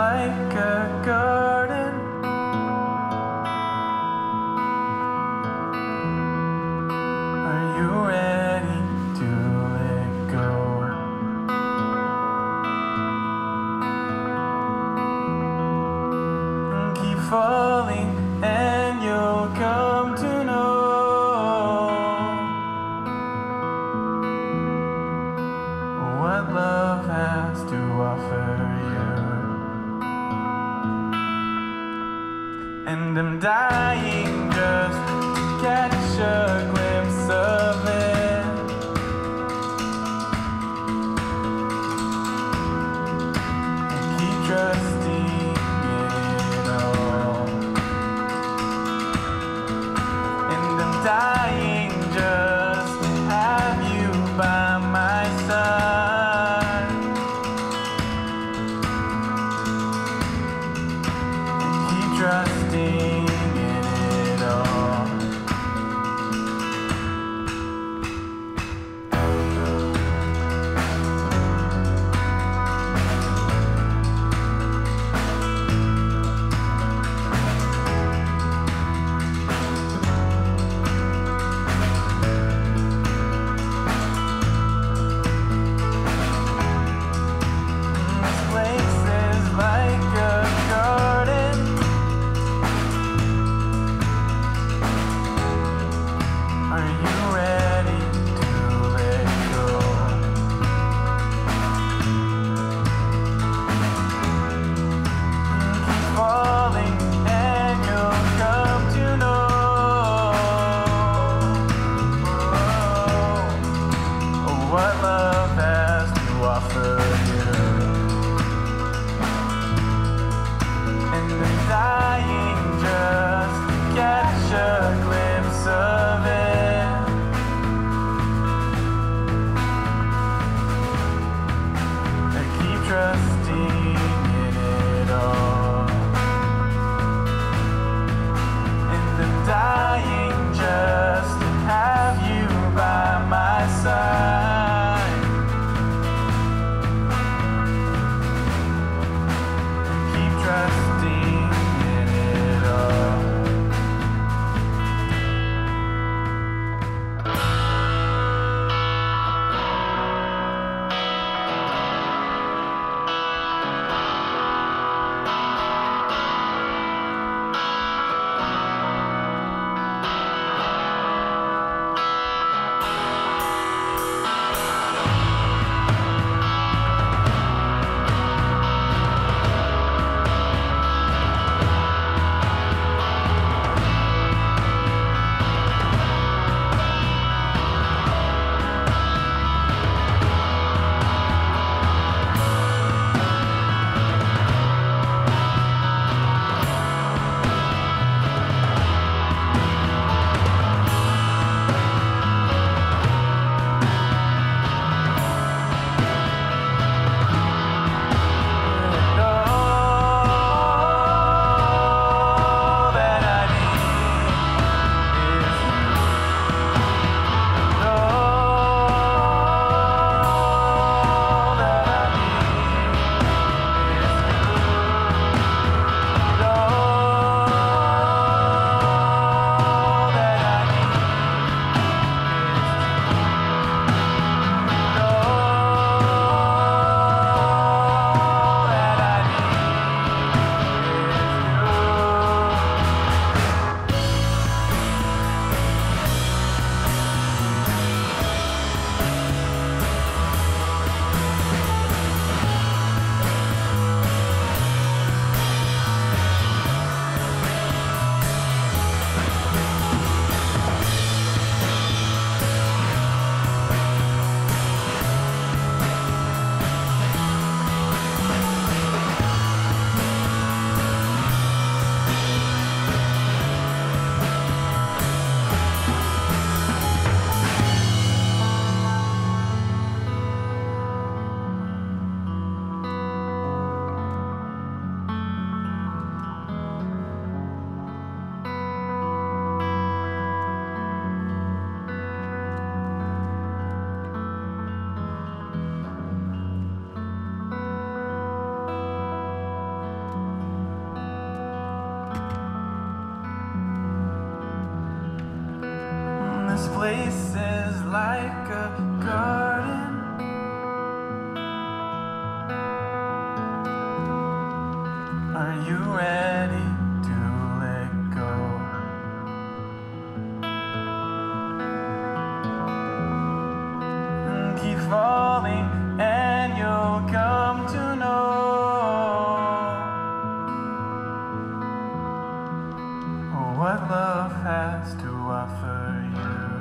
like a girl. And I'm dying just to catch a glimpse of it. ugly. Like a garden. Are you ready to let go? And keep falling, and you'll come to know what love has to offer you.